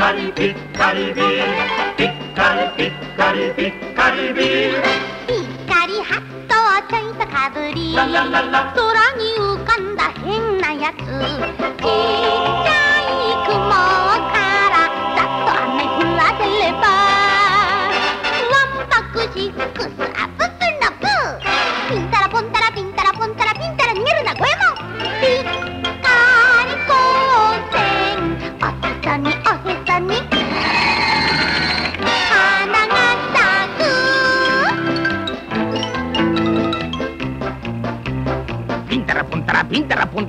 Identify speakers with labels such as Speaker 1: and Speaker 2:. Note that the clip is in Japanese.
Speaker 1: カリビピッカリピッカリピッカリビ。
Speaker 2: ピッカリハットをちょいとかぶり
Speaker 1: ララララ。
Speaker 2: 空に浮かんだ変なやつ。ちっちゃい雲からざっと雨降らせればわんぱくシックく
Speaker 3: ピンタラポンタラピンタラポ